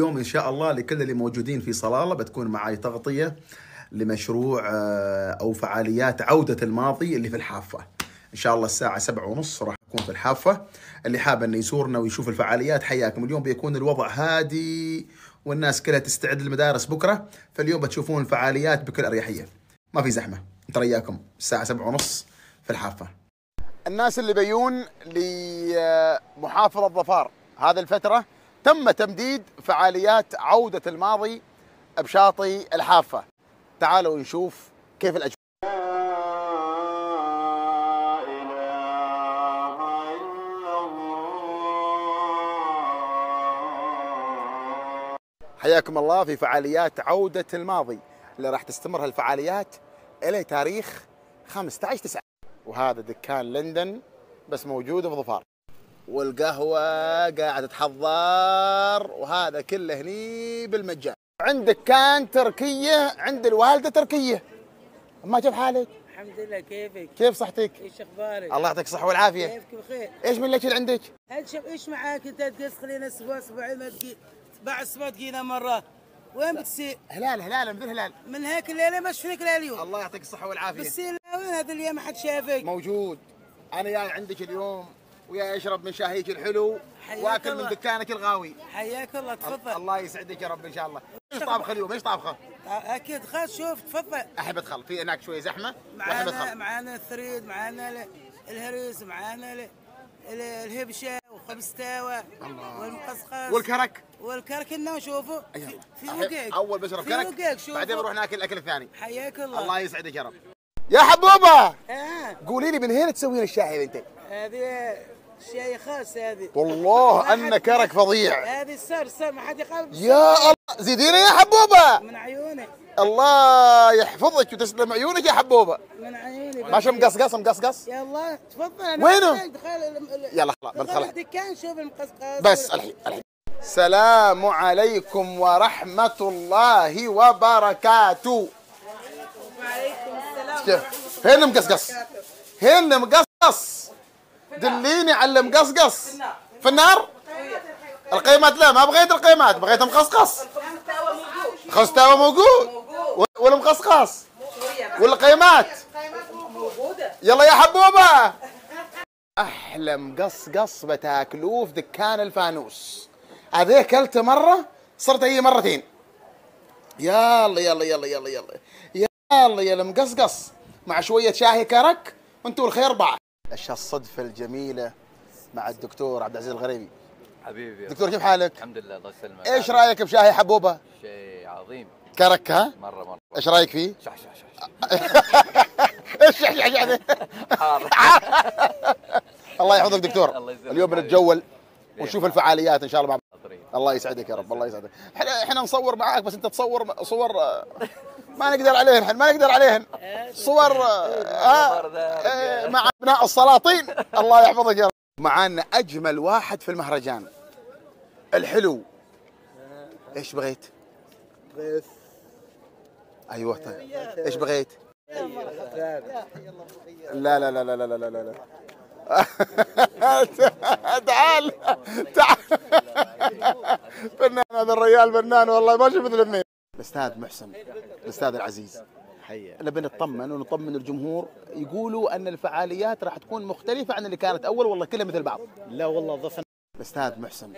اليوم إن شاء الله لكل اللي موجودين في صلالة بتكون معي تغطية لمشروع آه، أو فعاليات عودة الماضي اللي في الحافة. إن شاء الله الساعة سبعة ونص راح اكون في الحافة اللي حاب إنه يزورنا ويشوف الفعاليات حياكم اليوم بيكون الوضع هادي والناس كلها تستعد للمدارس بكرة فاليوم بتشوفون الفعاليات بكل أريحية. ما في زحمة. نترياكم الساعة سبعة ونص في الحافة. الناس اللي بيون لمحافظة ظفار هذه الفترة تم تمديد فعاليات عودة الماضي بشاطئ الحافة. تعالوا نشوف كيف الأجواء. حياكم الله في فعاليات عودة الماضي. اللي راح تستمر هالفعاليات إلى تاريخ 15 9 وهذا دكان لندن بس موجود في ظفار. والقهوة قاعدة تحضر وهذا كله هني بالمجان عندك كان تركية عند الوالدة تركية ما كيف حالك؟ الحمد لله كيفك؟ كيف صحتك؟ إيش أخبارك؟ الله يعطيك الصحة والعافية كيفك بخير؟ إيش من اللي عندك؟ هل شوف إيش معاك أنت تقص خلينا أسبوع أسبوعين ما تجي بعد أسبوع تجينا مرة وين بتسير؟ هلال هلال مثل هلال من هيك الليلة ما شفناك لليوم الله يعطيك الصحة والعافية بتصير وين هذا اليوم ما حد شافك؟ موجود أنا جاي عندك اليوم ويا اشرب من شاهيك الحلو واكل من. دكانك الغاوي. حياك الله تفضل. الله يسعدك يا رب إن شاء الله. إيش طابخه اليوم؟ إيش طابخه؟ أكيد. خلاص شوف تفضل. أحب أدخل. في هناك شوية زحمة؟ وأحب أدخل. معانا الثريد معانا ال- الهريس معانا ال- ال- الهبشة وخبز تاوى والمقصقص. والكرك؟ والكرك إنه شوفوا. في, وقيق أول بشرب كرك بعدين بروح ناكل الأكل الثاني. حياك الله. الله يسعدك يا رب. يا حبوبة! آه. قولي لي من هنا تسوين الشاي أنت؟ هذه شيء خاص هذه. والله ان كرك فظيع. هذه السر سر ما حد يقال يا الله زيدينا يا حبوبة. من عيوني. الله يحفظك وتسلم عيونك يا حبوبة. من عيوني. ماشي مقصقص مقصقص يلا تفضل أنا وينه؟ دخل يلا خلاص دخل بدخل الدكان شوف المقصقص. بس الحين الحين. السلام عليكم ورحمة الله وبركاته. وعليكم السلام كيف؟ فين المقصقص؟ فين المقصقص؟ دليني على المقصقص في النار؟ القيمات لا ما بغيت القيمات بغيت مقصقص. خستاوة موجود. والمقصقص والقيمات يلا يا حبوبة. أحلى مقصقص بتاكلوه في دكان الفانوس. هذا اكلته مرة صرت هي مرتين. يلا يلا يلا يلا يلا. يلا يلا مقصقص. مع شوية شاهي كرك وأنتم الخير بعض الصدفه الجميلة مع الدكتور عبد العزيز الغريبي؟ حبيبي. دكتور كيف حالك؟ الحمد لله الله يسلمك. إيش رأيك بشاهي حبوبة؟ شيء عظيم. كرك ها؟ مرة مرة. إيش رأيك فيه؟ شح شح شح إيش يعني؟ حار. الله يحفظك دكتور. الله اليوم. بنتجول ونشوف الفعاليات إن شاء الله مع طريق. الله يسعدك يا رب الله يسعدك. إحنا إحنا نصور معاك بس أنت تصور صور آه، ما نقدر عليهن إحنا ما نقدر عليهن. صور آه آه، مع أبناء السلاطين. الله يحفظك يا رب. معانا أجمل واحد في المهرجان. الحلو. إيش بغيت؟ غيث أيوه طيب. إيش بغيت؟ لا لا لا لا لا لا لا لا. تعال تعال. فنان هذا الرجال فنان والله ما شفت الاثنين. الأستاذ محسن الأستاذ العزيز. حيا. نبي نطمن ونطمن الجمهور يقولوا أن الفعاليات راح تكون مختلفة عن اللي كانت أول والله كلها مثل بعض. لا والله ضفنا الأستاذ محسن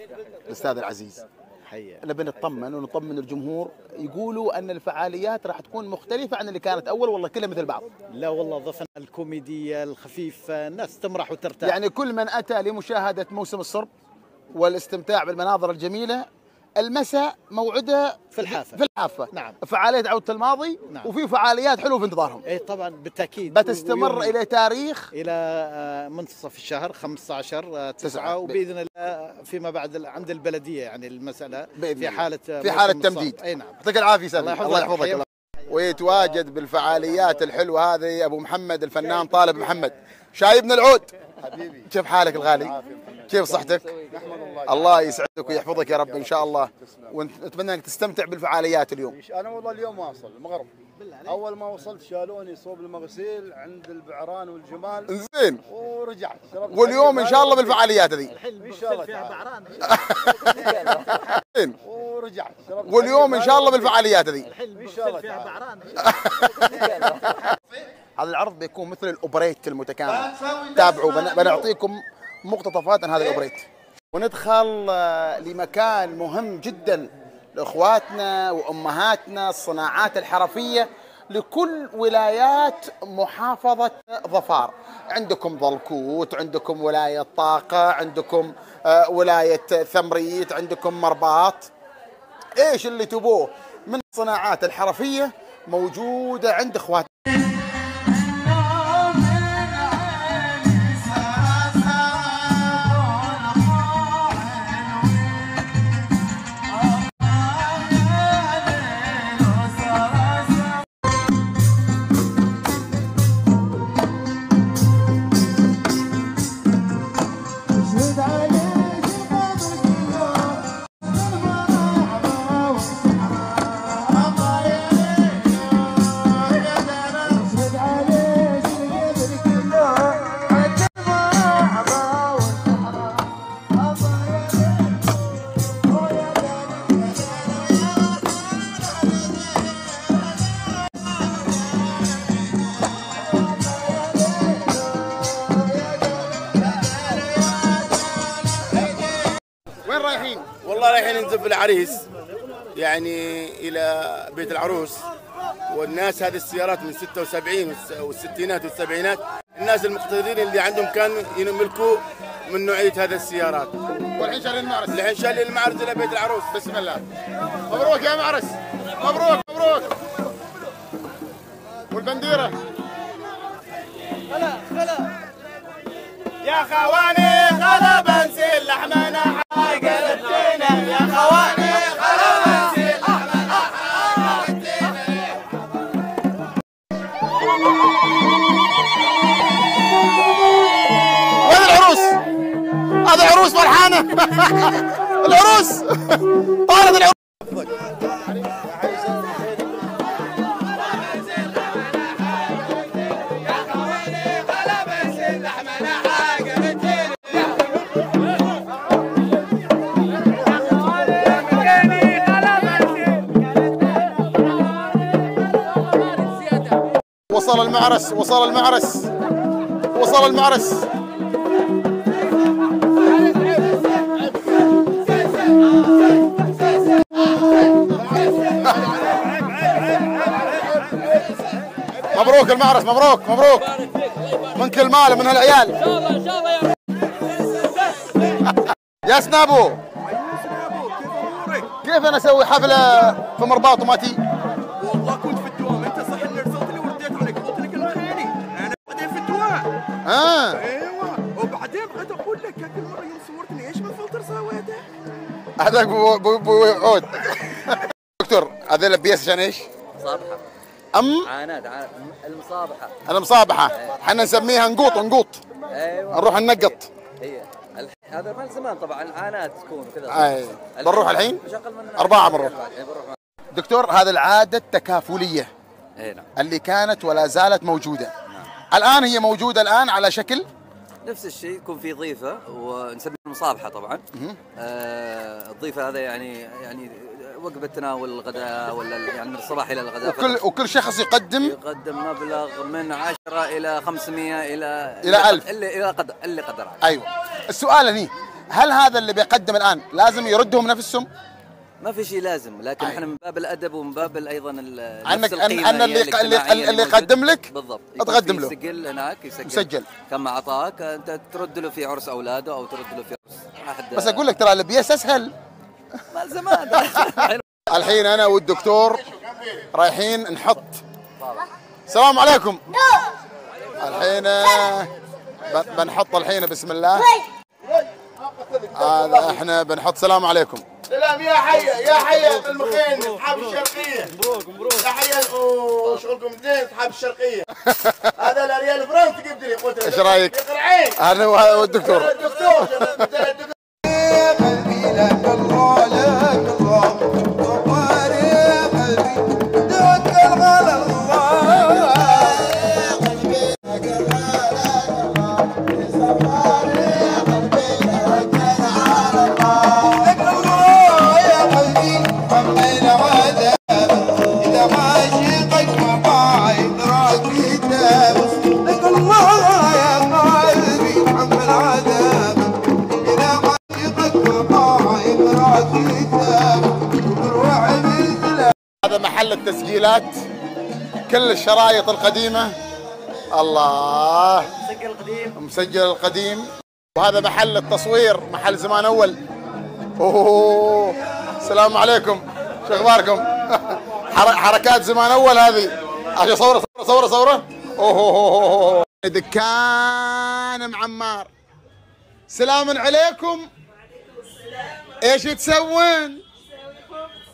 الأستاذ العزيز. حيا. نبي نطمن ونطمن الجمهور يقولوا أن الفعاليات راح تكون مختلفة عن اللي كانت أول والله كلها مثل بعض. لا والله ضفنا الكوميديا الخفيفة الناس تمرح وترتاح. يعني كل من أتى لمشاهدة موسم الصرب والاستمتاع بالمناظر الجميلة المساء موعدة في الحافة. في الحافة نعم. فعالية عودة الماضي نعم. وفي فعاليات حلوة في انتظارهم اي طبعا بالتأكيد بتستمر. إلى تاريخ إلى آه، منتصف الشهر 15 آه، تسعة. 9 وبإذن الله فيما بعد عند البلدية يعني المسألة بإذن في. حالة آه، في حالة. تمديد اي نعم يعطيك العافية سيدي الله يحفظك. الله يحفظك الله. ويتواجد بالفعاليات الحلوة هذه أبو محمد الفنان طالب محمد شايبنا العود حبيبي. كيف حالك الغالي؟ كيف صحتك؟ الله يسعدك ويحفظك يا رب إن شاء الله. ونتمنى إنك تستمتع بالفعاليات اليوم. أنا والله اليوم واصل المغرب. أول ما وصلت شالوني صوب المغسيل عند البعران والجمال. زين ورجعت. واليوم إن شاء الله بالفعاليات هذه. إن شاء الله فيها. بعران زين ورجعت. واليوم إن شاء الله بالفعاليات هذه. إن شاء الله فيها. بعران. هذا العرض بيكون مثل الأوبريت المتكامل. تابعوا بن- بنعطيكم مقتطفات عن هذا الأوبريت. وندخل آه، لمكان مهم جدا لإخواتنا وأمهاتنا الصناعات الحرفية لكل ولايات محافظة ظفار. عندكم ظلكوت عندكم ولاية طاقة عندكم آه، ولاية ثمريت عندكم مرباط. إيش اللي تبوه من الصناعات الحرفية موجودة عند إخواتنا. نزف العريس يعني إلى بيت العروس. والناس هذه السيارات من 76 والس- والستينات والسبعينات الناس المقتدرين اللي عندهم كانوا يملكوا من نوعية هذه السيارات. والحين شارين المعرس. الحين شالين المعرض إلى بيت العروس. بسم الله. مبروك يا معرس. مبروك مبروك. والبنديرة. يا خواني فرحانه العروس! طارت العروس! وصل المعرس وصل المعرس وصل المعرس! مبروك المعرس مبروك مبروك. من كل مال من هالعيال. يا سنابو. كيف أنا أسوي حفلة في مرباط وما تي؟ والله كنت في الدوام. أنت صح اللي رسلت لي ورديت عليك. قلت لك الخيري أنا بعدين في الدوام. آه. أيوه. وبعدين بغيت أقول لك هذه المره يوم صورتني إيش من فلتر سويته؟ هذاك بو بو بو عود دكتور هذول بيس عشان إيش؟ مصابحة أم؟ عانات عانات. المصابحة. المصابحه إحنا نسميها نقوط نقوط. أيوه. نروح ننقط هي هذا مال زمان طبعا عانات تكون كذا. أي. بنروح الحين؟ أربعة بنروح. دكتور هذا العادة التكافلية. إي نعم. اللي كانت ولا زالت موجودة. الآن هي موجودة الآن على شكل؟ نفس الشيء يكون في ضيفة ونسميها المصابحة طبعا. آه الضيفة هذا يعني يعني وجبه تناول الغداء ولا يعني من الصباح إلى الغداء وكل وكل شخص يقدم يقدم مبلغ من 10 إلى 500 إلى إلى ألف. اللي إلى قدر اللي قدر عليه. أيوه السؤال هني هل هذا اللي بيقدم الآن لازم يردهم نفسهم؟ ما في شيء لازم لكن أيوة. إحنا من باب الأدب ومن باب أيضا عنك- نفس أن- اللي- اللي- اللي. يقدم لك بالضبط تقدم له. سجل هناك يسجل مسجل. كم أعطاك أنت ترد له في عرس أولاده أو ترد له في عرس أحد بس أقول لك ترى البيس اسهل مال زمان. الحين أنا والدكتور رايحين نحط. السلام عليكم. الحين آه، بنحط الحين بسم الله. هذا إحنا بنحط. سلام عليكم. سلام يا حيا يا حيا بالمخين اصحاب الشرقية. مبروك مبروك يا حيا وشغلكم زين اصحاب الشرقية. هذا الريال فرنسي جبت لي قلت؟ يقرا عين أنا والدكتور الدكتور. التسجيلات كل الشرايط القديمة. الله. مسجل القديم. مسجل القديم. وهذا محل التصوير محل زمان أول. أوه السلام عليكم. شو أخباركم؟ حر- حركات زمان أول هذه. عشان صورة صورة صورة صورة. أوه دكان معمار سلام عليكم. إيش تسوون؟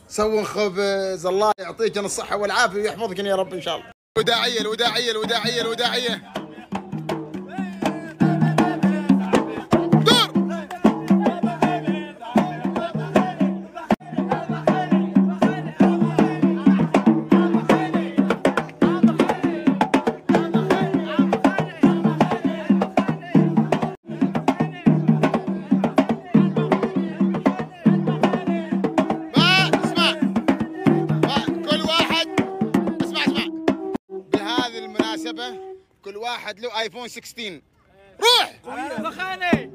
سوون خبز الله يعطيك الصحة والعافية ويحفظك يا رب إن شاء الله. الوداعية الوداعية الوداعية الوداعية واحد له ايفون 16 روح! وخاني